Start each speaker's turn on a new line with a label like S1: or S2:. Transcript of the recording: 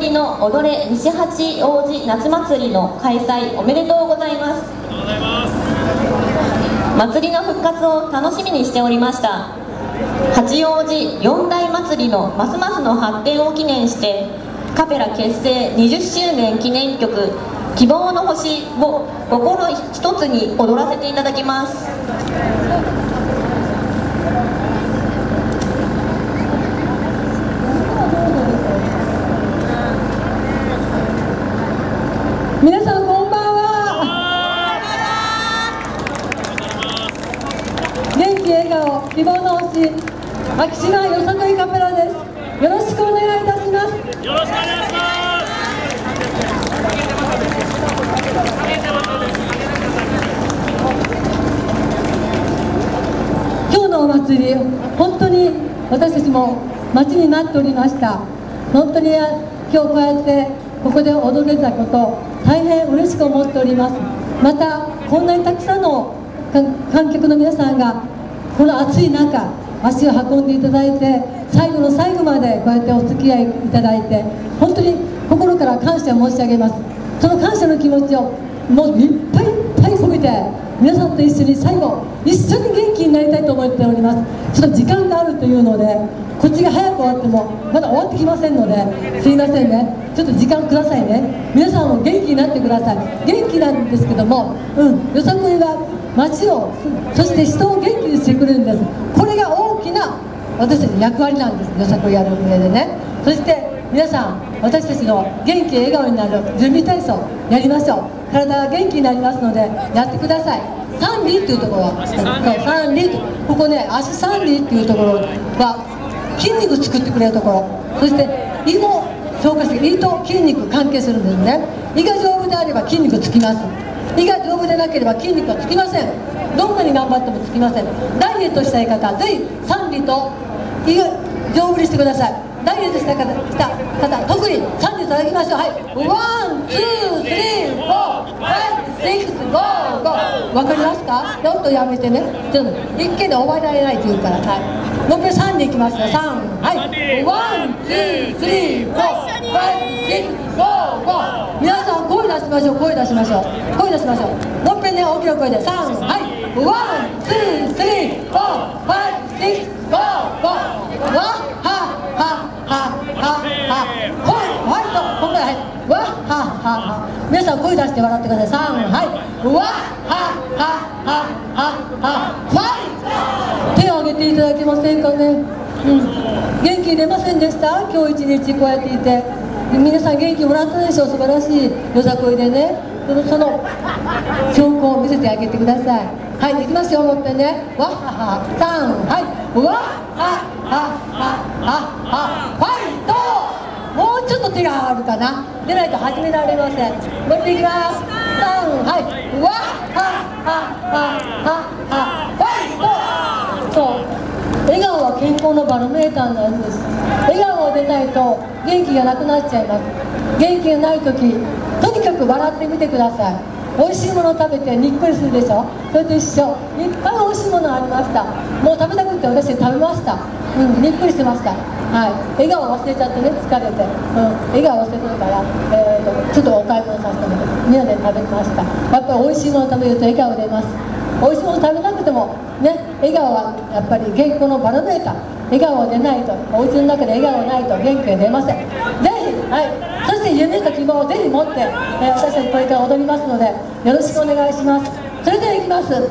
S1: りの踊れ西八王子夏祭りの開催おめでとうございます。祭りの復活を楽しみにしておりました。八王子四大祭りのますますの発展を記念してカペラ結成20周年記念曲「希望の星」を心一つに踊らせていただきます。
S2: 皆さんこんばんは。元気笑顔希望の星秋島よさこいカペラです。よろしくお願いいたします。
S3: よろしくお願いし
S2: 今日のお祭り本当に私たちも待ちに待っておりました。本当に今日こうやってここで踊れたこと大変嬉しく思っております。またこんなにたくさんの観客の皆さんがこの暑い中足を運んでいただいて最後の最後までこうやってお付き合いいただいて本当に心から感謝申し上げます。その感謝の気持ちをもういっぱいいっぱい込めて皆さんと一緒に最後一緒に元気になりたいと思っております。ちょっと時間があるというのでこっちが早く終わってもまだ終わってきませんのですいませんね。ちょっと時間くださいね。皆さんも元気になってください。元気なんですけどもうんよさこいは街をそして人を元気にしてくれるんです。これが大きな私たちの役割なんです。よさこいやる上でね。そして皆さん私たちの元気笑顔になる準備体操やりましょう。体が元気になりますのでやってください。三里っていうところ。そう三里。ここね足三里っていうところは筋肉作ってくれるところ。そして胃も消化して胃と筋肉関係するんですね。胃が丈夫であれば筋肉つきます。胃が丈夫でなければ筋肉はつきません。どんなに頑張ってもつきません。ダイエットしたい方ぜひ三里と胃が丈夫にしてくださいした方方特に三里いただきましょう。はい。 One two three four five six go go。わかりますかちょっとやめてね。ちょっと一見で終わられないって言うから。はい。もう一回3でいきますよ3はい。 One two three four five six go go。皆さん声出しましょう。声出しましょう。声出しましょう。もう一遍ね。大きな声で。3はい。 One two three four five six go go。わっ。はは皆さん声出して笑ってください。3はい。わはははははファイ手を挙げていただけませんかね。うん。元気出ませんでした？今日一日こうやっていて。皆さん元気もらったでしょう。素晴らしい。よさこいでね。そのその証拠を見せてあげてください。はいできますよ思ってね。わはは3はい。わはははははファイトもうちょっと手があるかな？出ないと始められません。もう一回いきます。3はい。わっはははははファイトそう笑顔は健康のバロメーターなんです笑顔が出ないと元気がなくなっちゃいます元気がない時とにかく笑ってみてください美味しいもの食べてにっこりするでしょ？それと一緒。いっぱい美味しいものありました。もう食べたくて私食べました。うんにっくりしてました。はい。笑顔忘れちゃってね疲れて、うん、笑顔忘れてるから、えーと、ちょっとお買い物させてもらってみんなで食べました。やっぱり美味しいもの食べると笑顔出ます。美味しいもの食べなくてもね笑顔はやっぱり健康のバロメーター。笑顔でないと。お家の中で笑顔ないと元気が出ません。ぜひはい。夢と希望をぜひ持って、えー、私たちこれから踊りますのでよろしくお願いしますそれではいきます。